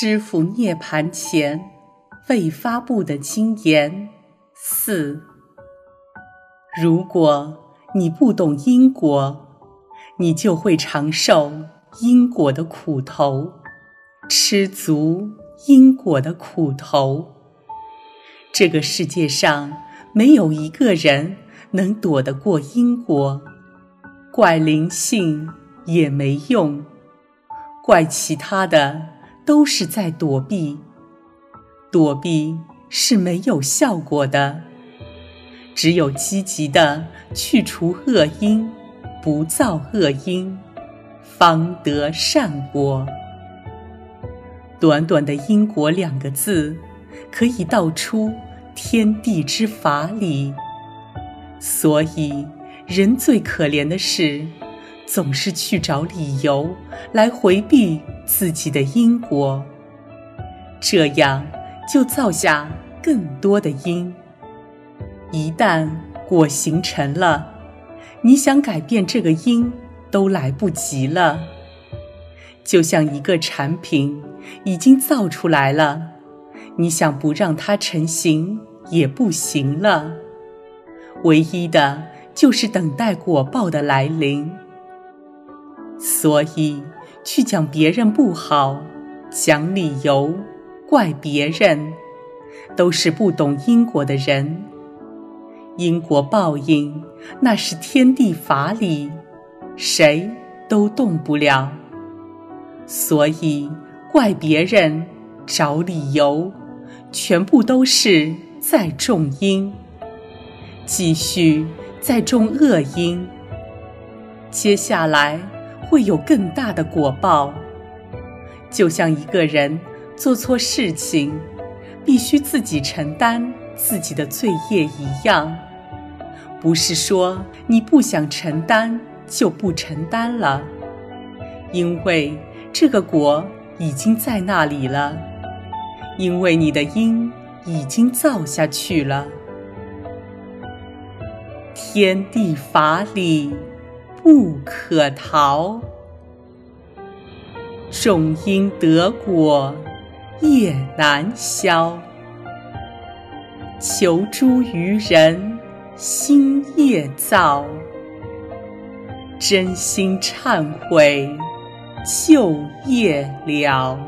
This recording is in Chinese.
师父涅盘前未发布的经言四：如果你不懂因果，你就会尝受因果的苦头，吃足因果的苦头。这个世界上没有一个人能躲得过因果，怪灵性也没用，怪其他的。都是在躲避，躲避是没有效果的。只有积极的去除恶因，不造恶因，方得善果。短短的因果两个字，可以道出天地之法理。所以，人最可怜的是。总是去找理由来回避自己的因果，这样就造下更多的因。一旦果形成了，你想改变这个因都来不及了。就像一个产品已经造出来了，你想不让它成型也不行了。唯一的就是等待果报的来临。所以，去讲别人不好，讲理由，怪别人，都是不懂因果的人。因果报应，那是天地法理，谁都动不了。所以，怪别人，找理由，全部都是在种因，继续在种恶因。接下来。会有更大的果报，就像一个人做错事情，必须自己承担自己的罪业一样。不是说你不想承担就不承担了，因为这个果已经在那里了，因为你的因已经造下去了。天地法理。不可逃，种因得果业难消。求诸于人心业造，真心忏悔，旧业了。